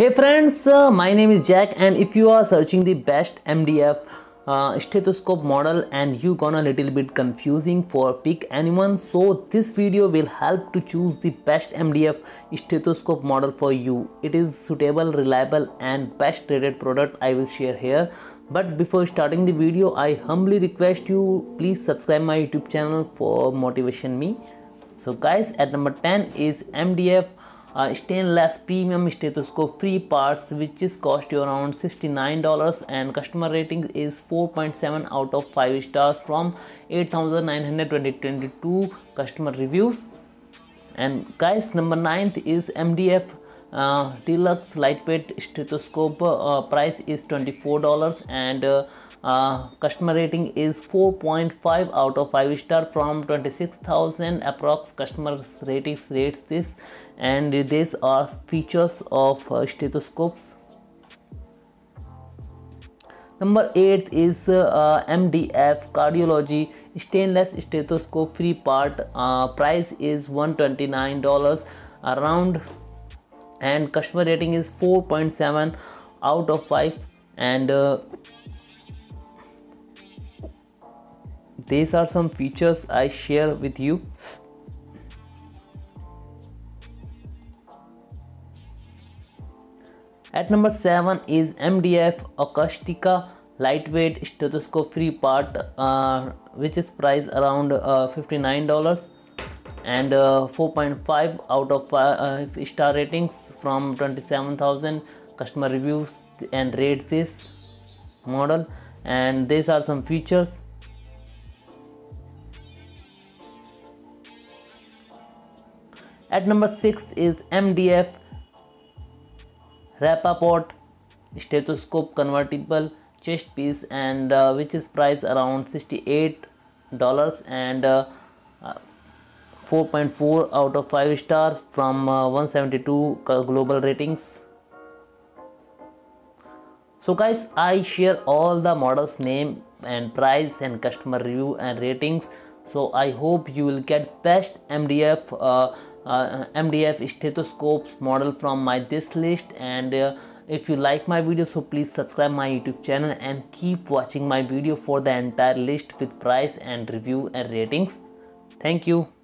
Hey friends, uh, my name is Jack and if you are searching the best MDF uh, stethoscope model and you gonna little bit confusing for pick anyone so this video will help to choose the best MDF stethoscope model for you. It is suitable, reliable and best rated product I will share here. But before starting the video, I humbly request you please subscribe my YouTube channel for motivation me. So guys at number 10 is MDF uh, stainless premium stethoscope free parts which is cost you around $69 and customer rating is 4.7 out of 5 stars from 8922 customer reviews. And guys number 9th is MDF uh, deluxe lightweight stethoscope. Uh, price is $24 and uh, uh, customer rating is 4.5 out of 5 star from 26000 approx. Customers ratings rates this and these are features of uh, stethoscopes. Number 8 is uh, mdf cardiology stainless stethoscope free part. Uh, price is 129 dollars around and customer rating is 4.7 out of 5 and these are some features I share with you. At number 7 is MDF Acoustica lightweight stethoscope free part uh, which is priced around uh, $59 and uh, 4.5 out of 5 uh, star ratings from 27,000 customer reviews and rate this model. And these are some features At number 6 is MDF Rappaport stethoscope convertible chest piece and uh, which is priced around 68 dollars and uh, 4.4 out of 5 star from uh, 172 global ratings. So guys i share all the models name and price and customer review and ratings. So i hope you will get best mdf uh, uh, MDF stethoscopes model from my this list. And uh, if you like my video so please subscribe my youtube channel and keep watching my video for the entire list with price and review and ratings. Thank you